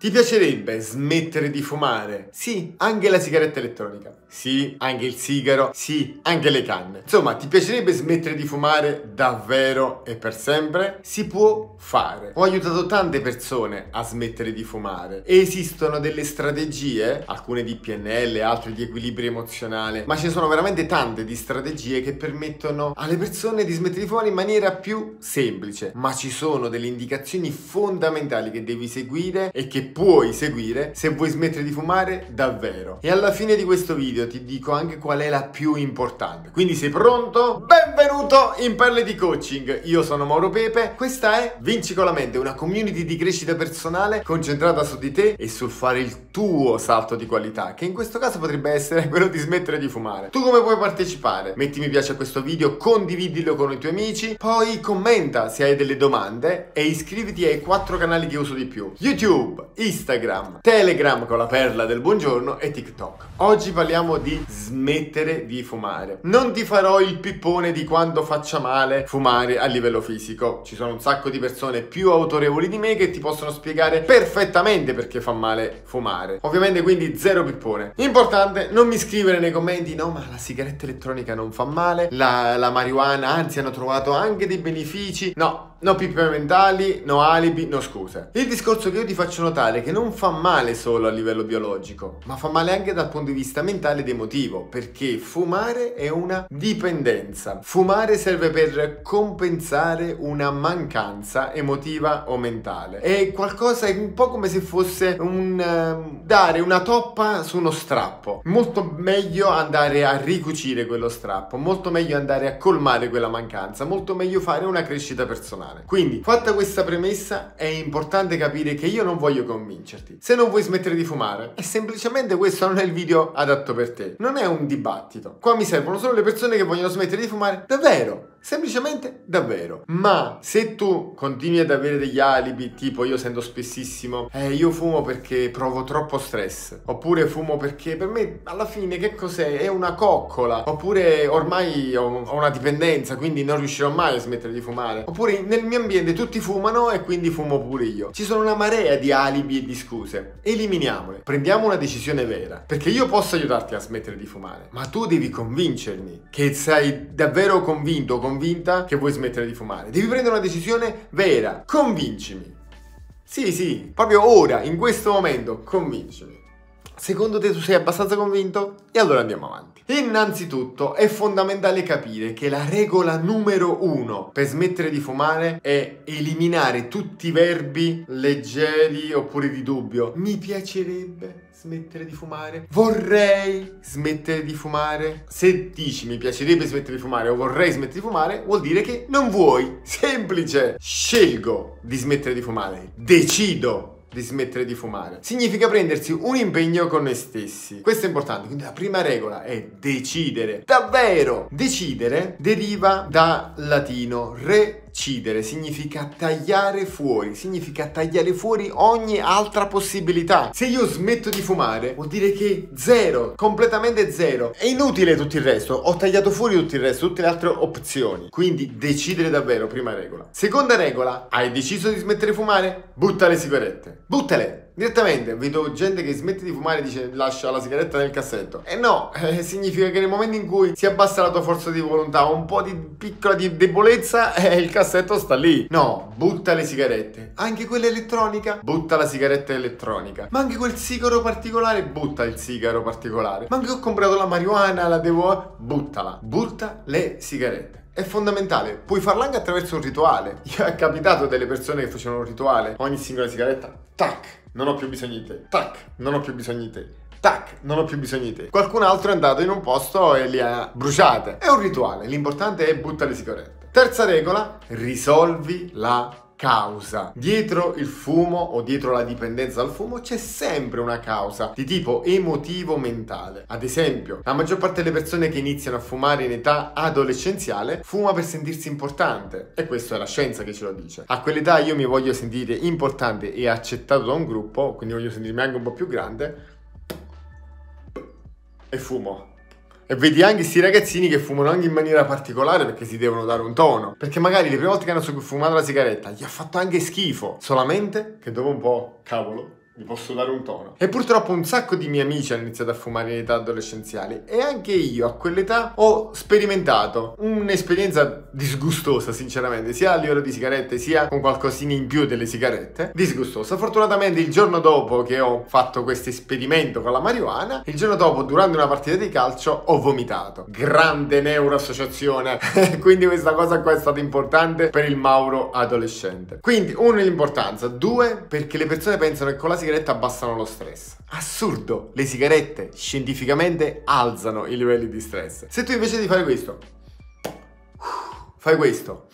Ti piacerebbe smettere di fumare? Sì, anche la sigaretta elettronica. Sì, anche il sigaro. Sì, anche le canne. Insomma, ti piacerebbe smettere di fumare davvero e per sempre? Si può fare. Ho aiutato tante persone a smettere di fumare e esistono delle strategie, alcune di PNL, altre di equilibrio emozionale, ma ci sono veramente tante di strategie che permettono alle persone di smettere di fumare in maniera più semplice. Ma ci sono delle indicazioni fondamentali che devi seguire e che puoi seguire se vuoi smettere di fumare davvero. E alla fine di questo video ti dico anche qual è la più importante. Quindi sei pronto? Benvenuto in Perle di Coaching. Io sono Mauro Pepe, questa è Vinci con la mente, una community di crescita personale concentrata su di te e sul fare il tuo salto di qualità, che in questo caso potrebbe essere quello di smettere di fumare. Tu come puoi partecipare? Metti mi piace a questo video, condividilo con i tuoi amici, poi commenta se hai delle domande e iscriviti ai quattro canali che uso di più. YouTube, Instagram, Telegram con la perla del buongiorno e TikTok. Oggi parliamo di smettere di fumare. Non ti farò il pippone di quanto faccia male fumare a livello fisico. Ci sono un sacco di persone più autorevoli di me che ti possono spiegare perfettamente perché fa male fumare. Ovviamente quindi zero pippone. Importante non mi scrivere nei commenti no ma la sigaretta elettronica non fa male, la, la marijuana anzi hanno trovato anche dei benefici. No, No pippe mentali, no alibi, no scuse. Il discorso che io ti faccio notare è che non fa male solo a livello biologico, ma fa male anche dal punto di vista mentale ed emotivo, perché fumare è una dipendenza. Fumare serve per compensare una mancanza emotiva o mentale. È qualcosa, è un po' come se fosse un uh, dare una toppa su uno strappo. Molto meglio andare a ricucire quello strappo, molto meglio andare a colmare quella mancanza, molto meglio fare una crescita personale personale. Quindi, fatta questa premessa, è importante capire che io non voglio convincerti. Se non vuoi smettere di fumare, è semplicemente questo non è il video adatto per te. Non è un dibattito. Qua mi servono solo le persone che vogliono smettere di fumare davvero Semplicemente davvero. Ma se tu continui ad avere degli alibi, tipo io sento spessissimo, eh, io fumo perché provo troppo stress, oppure fumo perché per me alla fine che cos'è? È una coccola, oppure ormai ho, ho una dipendenza, quindi non riuscirò mai a smettere di fumare, oppure nel mio ambiente tutti fumano e quindi fumo pure io. Ci sono una marea di alibi e di scuse. Eliminiamole. Prendiamo una decisione vera, perché io posso aiutarti a smettere di fumare, ma tu devi convincermi che sei davvero convinto, convinta che vuoi smettere di fumare. Devi prendere una decisione vera. Convincimi. Sì, sì, proprio ora, in questo momento, convincimi. Secondo te tu sei abbastanza convinto? E allora andiamo avanti. Innanzitutto è fondamentale capire che la regola numero uno per smettere di fumare è eliminare tutti i verbi leggeri oppure di dubbio. Mi piacerebbe smettere di fumare. Vorrei smettere di fumare. Se dici mi piacerebbe smettere di fumare o vorrei smettere di fumare, vuol dire che non vuoi. Semplice. Scelgo di smettere di fumare. Decido di smettere di fumare. Significa prendersi un impegno con noi stessi. Questo è importante. Quindi la prima regola è decidere. Davvero! Decidere deriva dal latino re Cidere significa tagliare fuori, significa tagliare fuori ogni altra possibilità. Se io smetto di fumare, vuol dire che zero, completamente zero. È inutile tutto il resto, ho tagliato fuori tutto il resto, tutte le altre opzioni. Quindi decidere davvero, prima regola. Seconda regola, hai deciso di smettere di fumare? Butta le sigarette. Buttale! Direttamente vedo gente che smette di fumare e dice lascia la sigaretta nel cassetto. E no, eh, significa che nel momento in cui si abbassa la tua forza di volontà, un po' di piccola di debolezza, eh, il cassetto sta lì. No, butta le sigarette. Anche quella elettronica, butta la sigaretta elettronica. Ma anche quel sigaro particolare, butta il sigaro particolare. Ma anche ho comprato la marijuana, la devo... Buttala. Butta le sigarette è fondamentale. Puoi farlo anche attraverso un rituale. Io è capitato delle persone che facevano un rituale, ogni singola sigaretta, tac, non ho più bisogno di te. Tac, non ho più bisogno di te. Tac, non ho più bisogno di te. Qualcun altro è andato in un posto e li ha bruciate. È un rituale, l'importante è buttare sigarette. Terza regola, risolvi la causa. Dietro il fumo o dietro la dipendenza dal fumo c'è sempre una causa di tipo emotivo mentale. Ad esempio, la maggior parte delle persone che iniziano a fumare in età adolescenziale fuma per sentirsi importante e questa è la scienza che ce lo dice. A quell'età io mi voglio sentire importante e accettato da un gruppo, quindi voglio sentirmi anche un po' più grande e fumo. E vedi anche questi ragazzini che fumano anche in maniera particolare perché si devono dare un tono. Perché magari le prime volte che hanno fumato la sigaretta gli ha fatto anche schifo. Solamente che dopo un po', cavolo, vi posso dare un tono. E purtroppo un sacco di miei amici hanno iniziato a fumare in età adolescenziali e anche io a quell'età ho sperimentato un'esperienza disgustosa, sinceramente, sia a livello di sigarette sia con qualcosina in più delle sigarette. Disgustosa. Fortunatamente il giorno dopo che ho fatto questo esperimento con la marijuana, il giorno dopo durante una partita di calcio ho vomitato. Grande neuroassociazione. Quindi questa cosa qua è stata importante per il Mauro adolescente. Quindi uno l'importanza, due perché le persone pensano che con la sigaretta sigarette abbassano lo stress. Assurdo! Le sigarette scientificamente alzano i livelli di stress. Se tu invece di fare questo, fai questo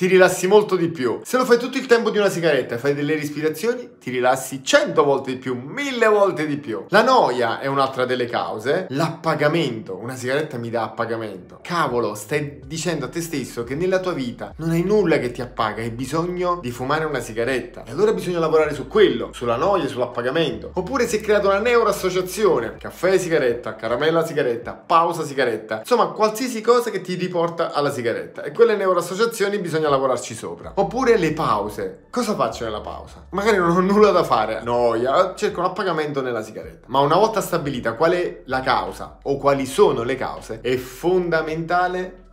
ti rilassi molto di più. Se lo fai tutto il tempo di una sigaretta e fai delle respirazioni, ti rilassi 100 volte di più, 1000 volte di più. La noia è un'altra delle cause. L'appagamento, una sigaretta mi dà appagamento. Cavolo, stai dicendo a te stesso che nella tua vita non hai nulla che ti appaga, hai bisogno di fumare una sigaretta. E allora bisogna lavorare su quello, sulla noia, sull'appagamento. Oppure si è creata una neuroassociazione. Caffè sigaretta, caramella sigaretta, pausa sigaretta. Insomma, qualsiasi cosa che ti riporta alla sigaretta. E quelle neuroassociazioni bisogna lavorarci sopra. Oppure le pause. Cosa faccio nella pausa? Magari non ho nulla da fare, noia, cerco un appagamento nella sigaretta. Ma una volta stabilita qual è la causa o quali sono le cause, è fondamentale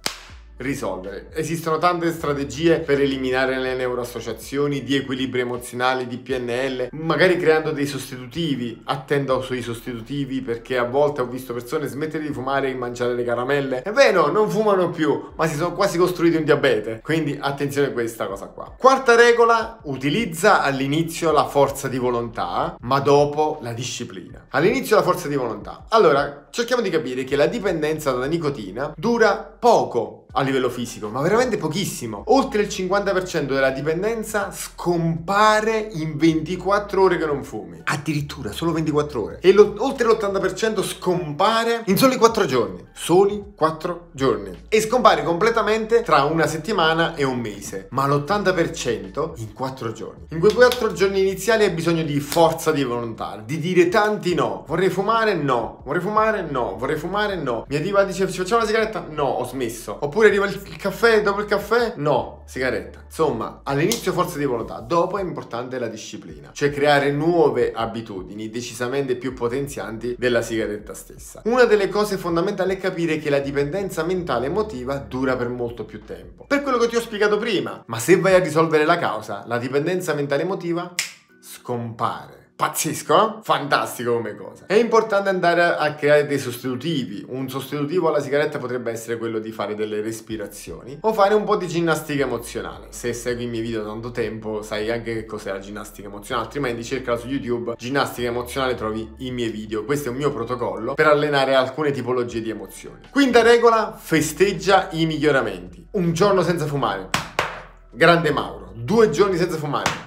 risolvere. Esistono tante strategie per eliminare le neuroassociazioni di equilibrio emozionale, di PNL, magari creando dei sostitutivi. Attendo sui sostitutivi perché a volte ho visto persone smettere di fumare e mangiare le caramelle. È vero, non fumano più, ma si sono quasi costruiti un diabete. Quindi attenzione a questa cosa qua. Quarta regola, utilizza all'inizio la forza di volontà, ma dopo la disciplina. All'inizio la forza di volontà. Allora, cerchiamo di capire che la dipendenza dalla nicotina dura poco a livello fisico, ma veramente pochissimo. Oltre il 50% della dipendenza scompare in 24 ore che non fumi. Addirittura solo 24 ore. E lo, oltre l'80% scompare in soli 4 giorni. Soli 4 giorni. E scompare completamente tra una settimana e un mese. Ma l'80% in 4 giorni. In quei 4 giorni iniziali hai bisogno di forza di volontà, di dire tanti no. Vorrei fumare? No. Vorrei fumare? No. Vorrei fumare? No. Mi arriva e dice ci facciamo una sigaretta? No, ho smesso. Oppure arriva il, il caffè dopo il caffè? No, sigaretta. Insomma, all'inizio forza di volontà, dopo è importante la disciplina, cioè creare nuove abitudini decisamente più potenzianti della sigaretta stessa. Una delle cose fondamentali è capire che la dipendenza mentale emotiva dura per molto più tempo. Per quello che ti ho spiegato prima, ma se vai a risolvere la causa, la dipendenza mentale emotiva scompare. Pazzesco, eh? fantastico come cosa. È importante andare a creare dei sostitutivi. Un sostitutivo alla sigaretta potrebbe essere quello di fare delle respirazioni o fare un po' di ginnastica emozionale. Se segui i miei video da tanto tempo, sai anche che cos'è la ginnastica emozionale, altrimenti cercala su YouTube. Ginnastica emozionale trovi i miei video. Questo è un mio protocollo per allenare alcune tipologie di emozioni. Quinta regola, festeggia i miglioramenti. Un giorno senza fumare. Grande Mauro. Due giorni senza fumare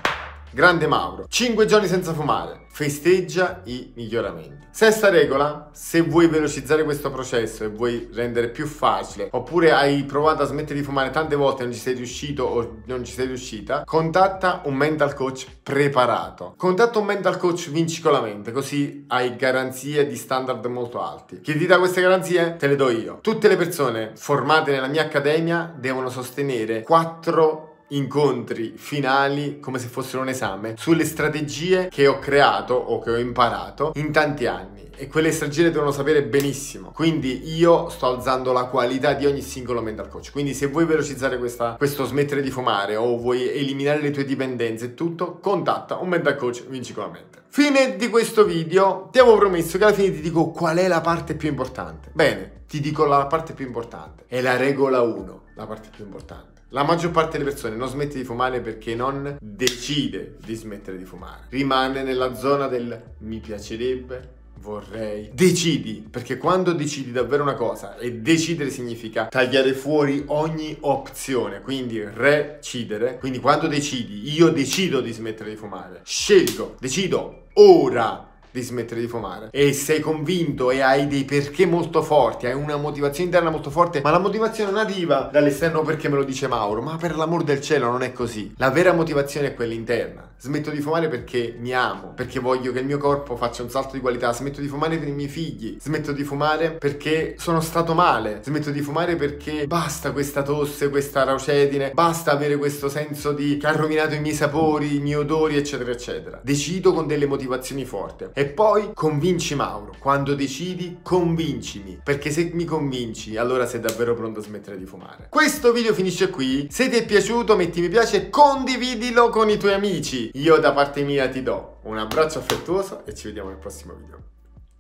Grande Mauro. 5 giorni senza fumare. Festeggia i miglioramenti. Sesta regola, se vuoi velocizzare questo processo e vuoi rendere più facile, oppure hai provato a smettere di fumare tante volte e non ci sei riuscito o non ci sei riuscita, contatta un mental coach preparato. Contatta un mental coach vincicolamente, così hai garanzie di standard molto alti. Chi ti dà queste garanzie? Te le do io. Tutte le persone formate nella mia accademia devono sostenere 4 incontri finali come se fossero un esame sulle strategie che ho creato o che ho imparato in tanti anni. E quelle strategie devono sapere benissimo. Quindi io sto alzando la qualità di ogni singolo mental coach. Quindi se vuoi velocizzare questa, questo smettere di fumare o vuoi eliminare le tue dipendenze e tutto contatta un mental coach vincicolamente. Fine di questo video. Ti avevo promesso che alla fine ti dico qual è la parte più importante. Bene ti dico la parte più importante. È la regola 1 la parte più importante la maggior parte delle persone non smette di fumare perché non decide di smettere di fumare. Rimane nella zona del mi piacerebbe, vorrei. Decidi, perché quando decidi davvero una cosa e decidere significa tagliare fuori ogni opzione, quindi recidere. Quindi quando decidi, io decido di smettere di fumare, scelgo, decido ora di smettere di fumare e sei convinto e hai dei perché molto forti, hai una motivazione interna molto forte, ma la motivazione non arriva dall'esterno perché me lo dice Mauro, ma per l'amor del cielo non è così. La vera motivazione è quella interna. Smetto di fumare perché mi amo, perché voglio che il mio corpo faccia un salto di qualità, smetto di fumare per i miei figli, smetto di fumare perché sono stato male, smetto di fumare perché basta questa tosse, questa raucedine, basta avere questo senso di che ha rovinato i miei sapori, i miei odori, eccetera, eccetera. Decido con delle motivazioni forti. E poi convinci Mauro. Quando decidi, convincimi. Perché se mi convinci, allora sei davvero pronto a smettere di fumare. Questo video finisce qui. Se ti è piaciuto, metti mi piace e condividilo con i tuoi amici. Io da parte mia ti do un abbraccio affettuoso e ci vediamo nel prossimo video.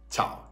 Ciao!